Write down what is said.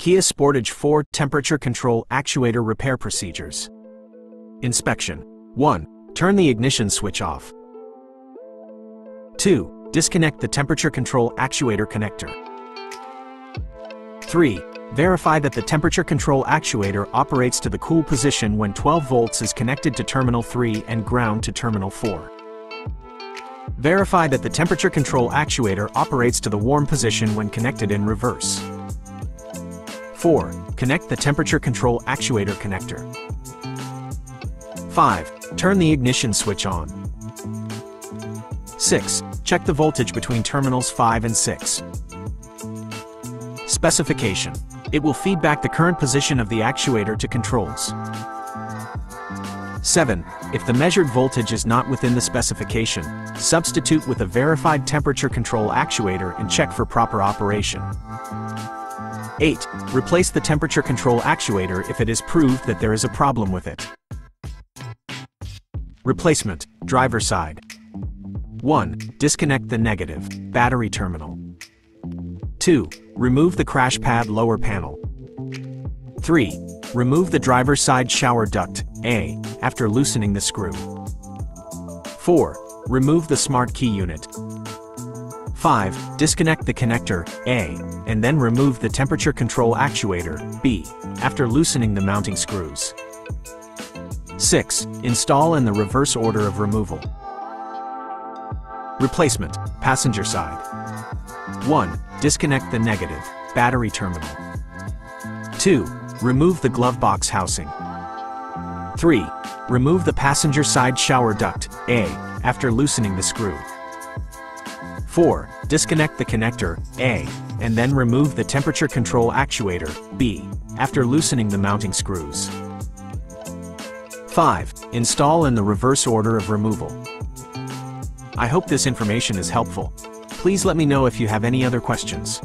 Kia Sportage 4 Temperature Control Actuator Repair Procedures. Inspection 1. Turn the ignition switch off. 2. Disconnect the temperature control actuator connector. 3. Verify that the temperature control actuator operates to the cool position when 12 volts is connected to terminal 3 and ground to terminal 4. Verify that the temperature control actuator operates to the warm position when connected in reverse. 4. Connect the temperature control actuator connector. 5. Turn the ignition switch on. 6. Check the voltage between terminals 5 and 6. Specification. It will feed back the current position of the actuator to controls. 7. If the measured voltage is not within the specification, substitute with a verified temperature control actuator and check for proper operation. 8. Replace the temperature control actuator if it is proved that there is a problem with it. Replacement, driver side. 1. Disconnect the negative, battery terminal. 2. Remove the crash pad lower panel. 3. Remove the driver's side shower duct, A, after loosening the screw. 4. Remove the smart key unit. 5. Disconnect the connector, A, and then remove the temperature control actuator, B, after loosening the mounting screws. 6. Install in the reverse order of removal. Replacement, passenger side. 1. Disconnect the negative, battery terminal. 2. Remove the glove box housing. 3. Remove the passenger side shower duct, A, after loosening the screw. 4. Disconnect the connector, A, and then remove the temperature control actuator, B, after loosening the mounting screws. 5. Install in the reverse order of removal. I hope this information is helpful. Please let me know if you have any other questions.